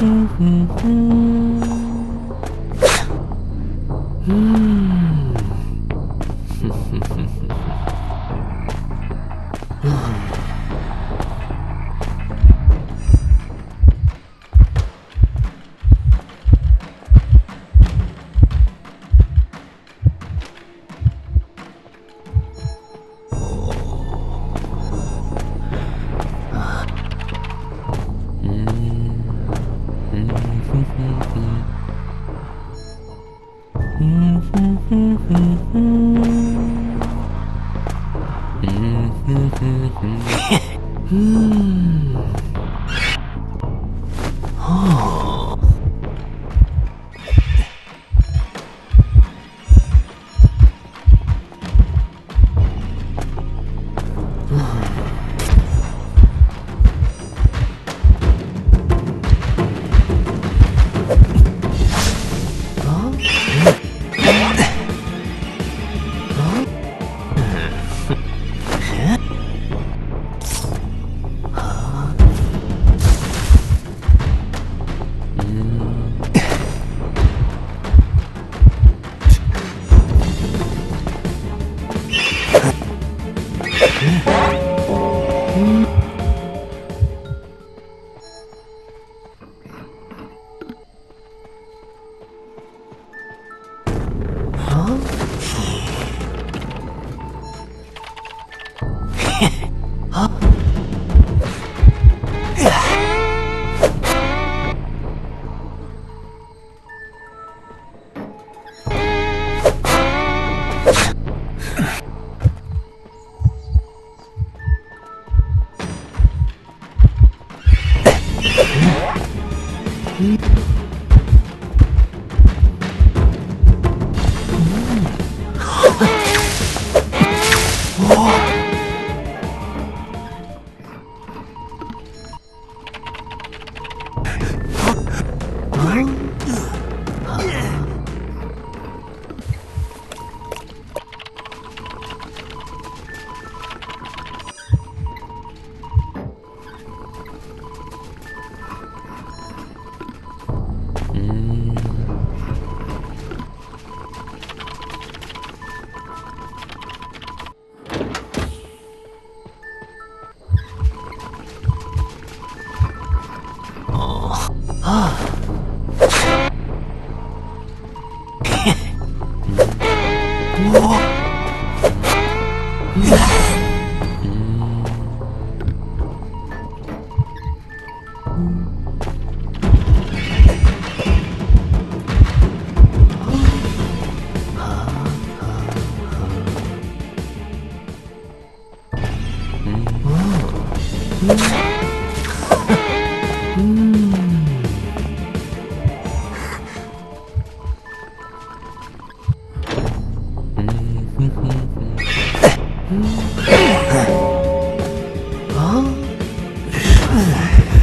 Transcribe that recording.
嗯嗯嗯。嗯。嗯。Ha Huh? Thank mm -hmm. you. 嗯。啊哼